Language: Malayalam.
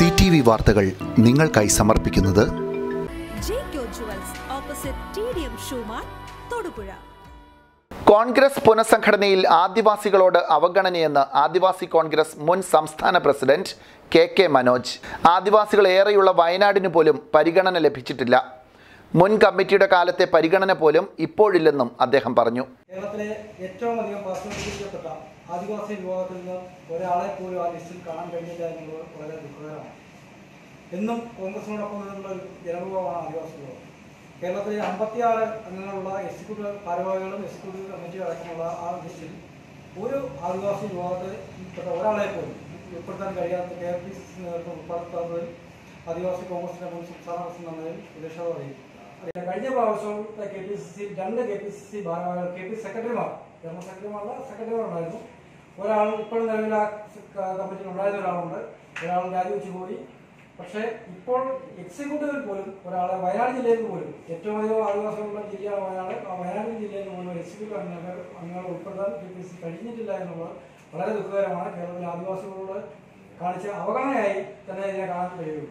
സി ടി വി വാർത്തകൾ നിങ്ങൾക്കായി സമർപ്പിക്കുന്നത് കോൺഗ്രസ് പുനഃസംഘടനയിൽ ആദിവാസികളോട് അവഗണനയെന്ന് ആദിവാസി കോൺഗ്രസ് മുൻ സംസ്ഥാന പ്രസിഡന്റ് കെ കെ മനോജ്. ആദിവാസികൾ ഏറെയുള്ള വയനാടിന് പോലും പരിഗണന ലഭിച്ചിട്ടില്ല. മുൻ കമ്മിറ്റിയുടെ കാലത്തെ പരിഗണന പോലും ഇപ്പോഴില്ലെന്നും അദ്ദേഹം പറഞ്ഞു. കേരളത്തിലെ ഏറ്റവും അധികം പ്രശ്നപ്പെട്ട ആദിവാസി വിഭാഗത്തിൽ നിന്ന് ഒരാളെ പോലും ആ ലിസ്റ്റിൽ കാണാൻ കഴിഞ്ഞില്ല എന്നുള്ളത് വളരെ ദുഃഖകരമാണ്. എന്നും കോൺഗ്രസിനോടൊപ്പം നിന്നുള്ള ഒരു ജനവിഭാഗമാണ് ആദിവാസി വിഭാഗം. കേരളത്തിലെ അമ്പത്തിയാറ് അംഗങ്ങളുള്ള എക്സിക്യൂട്ടീവ് ഭാരവാഹികളും എക്സിക്യൂട്ടീവ് കമ്മിറ്റി അടക്കമുള്ള ആ ലിസ്റ്റിൽ ഒരു ആദിവാസി വിഭാഗത്തിൽപ്പെട്ട ഒരാളെ പോലും ഉൾപ്പെടുത്താൻ കഴിയാത്ത കെ പി സി സി നേതൃത്വം ഉൾപ്പെടുത്താത്തതിൽ ആദിവാസി കോൺഗ്രസിന്റെ മുൻ സംസ്ഥാന പ്രസിഡന്റ് എന്നതിൽ പ്രതിഷേധം അറിയിക്കും അറിയാം. കഴിഞ്ഞ പ്രാവശ്യത്തെ കെ പി സി സി രണ്ട് K P C C K P സെക്രട്ടറിമാർ ജനറൽ സെക്രട്ടറിമാരല്ല സെക്രട്ടറിമാർ ഉണ്ടായിരുന്നു. ഒരാൾ ഇപ്പോൾ നിലവിൽ ആ കമ്മിറ്റിയിൽ ഉണ്ടായിരുന്ന ഒരാളുണ്ട്. ഒരാൾ രാജിവെച്ച് പോയി. പക്ഷേ ഇപ്പോൾ എക്സിക്യൂട്ടീവിൽ പോലും ഒരാളെ വയനാട് ജില്ലയിൽ പോലും ഏറ്റവും അധികം ആദിവാസികളുള്ള ജില്ലയാണ് വയനാട്. ആ വയനാട് ജില്ലയിൽ പോലും എക്സിക്യൂട്ടീവ് അംഗങ്ങൾ അംഗങ്ങൾ ഉൾപ്പെടുത്താൻ കെ പി സി കഴിഞ്ഞിട്ടില്ല എന്നുള്ളത് വളരെ ദുഃഖകരമാണ്. കേരളത്തിലെ ആദിവാസികളോട് കാണിച്ച അവഗണനയായി തന്നെ ഇതിനെ കാണാൻ കഴിയുള്ളൂ